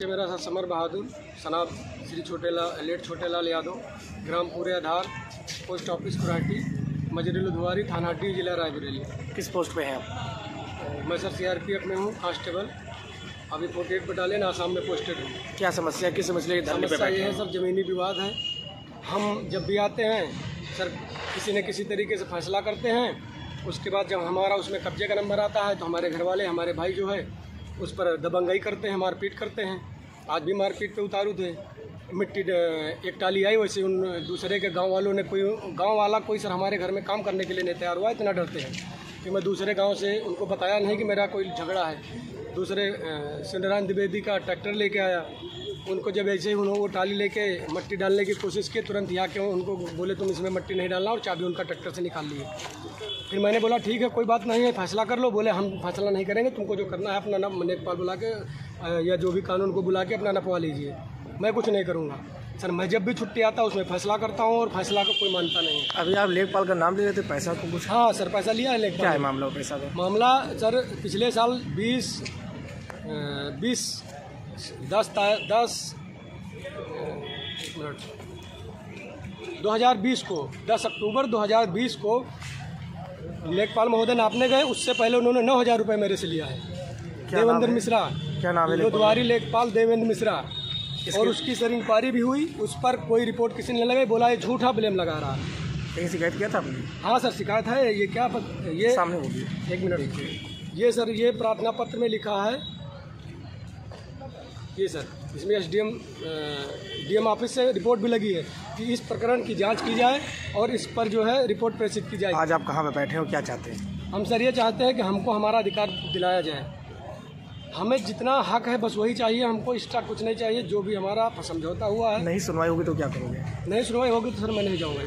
ये मेरा सर समर बहादुर सनाब श्री छोटेलाल लेट छोटेलाल यादव ग्राम पूरे आधार पोस्ट ऑफ़िस कुराटी मजरिल दुआरी थाना डी जिला रायबरेली। किस पोस्ट पे हैं आप? मैं सर सीआरपीएफ में हूँ कांस्टेबल। अभी फोर्टी एट बटालियन आसाम में पोस्टेड हूँ। क्या समस्या किस समस्या समस्या ये है हैं? सर ज़मीनी विवाद है। हम जब भी आते हैं सर किसी न किसी तरीके से फैसला करते हैं। उसके बाद जब हमारा उसमें कब्जे का नंबर आता है तो हमारे घर वाले हमारे भाई जो है उस पर दबंगई करते हैं, मारपीट करते हैं। आज भी मारपीट पे उतारू थे। मिट्टी एक टाली आई वैसे उन दूसरे के गाँव वालों ने कोई गाँव वाला कोई सर हमारे घर में काम करने के लिए नहीं तैयार हुआ, इतना डरते हैं। कि मैं दूसरे गाँव से उनको बताया नहीं कि मेरा कोई झगड़ा है। दूसरे सिंधरान द्विवेदी का ट्रैक्टर लेके आया। उनको जब ऐसे ही उन्होंने वो टाली लेके मट्टी डालने की कोशिश की तुरंत यहाँ के उनको बोले तुम इसमें मट्टी नहीं डालना और चाबी उनका ट्रैक्टर से निकाल लिए। फिर मैंने बोला ठीक है कोई बात नहीं है फैसला कर लो। बोले हम फैसला नहीं करेंगे तुमको जो करना है अपना नप लेखपाल बुला के या जो भी कानून को बुला के अपना नपवा लीजिए। मैं कुछ नहीं करूँगा। सर मैं जब भी छुट्टी आता हूँ उसमें फैसला करता हूँ और फैसला का को कोई मानता नहीं है। अभी आप लेखपाल का नाम ले रहे थे पैसा को कुछ? हाँ सर पैसा लिया है क्या है मामला पैसा का? मामला सर पिछले साल बीस बीस दस दस मिनट 2020 को 10 अक्टूबर 2020 को लेखपाल महोदय नापने गए उससे पहले उन्होंने नौ हज़ार रुपये मेरे से लिया है। देवेंद्र मिश्रा क्या नाम है? लोधवारी लेखपाल देवेंद्र मिश्रा। और उसकी सर इंक्वायरी भी हुई उस पर कोई रिपोर्ट किसी ने लगाई बोला ये झूठा ब्लेम लगा रहा। है कहीं शिकायत किया था आपने? हाँ सर शिकायत है ये क्या पत, ये सामने बोलिए एक मिनट ये सर ये प्रार्थना पत्र में लिखा है ये सर इसमें S D M D M office से रिपोर्ट भी लगी है कि इस प्रकरण की जाँच की जाए और इस पर जो है रिपोर्ट प्रेषित की जाए। आज आप कहाँ पर बैठे हो क्या चाहते हैं? हम सर ये चाहते हैं कि हमको हमारा अधिकार दिलाया जाए। हमें जितना हक है बस वही चाहिए हमको एक्स्ट्रा कुछ नहीं चाहिए जो भी हमारा समझौता हुआ है। नहीं सुनवाई होगी तो क्या करोगे? नहीं सुनवाई होगी तो सर मैं नहीं जाऊँगा।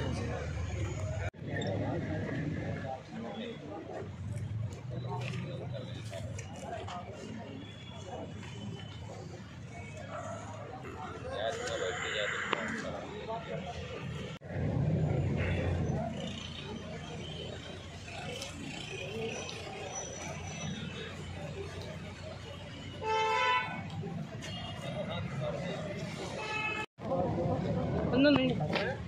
यहाँ से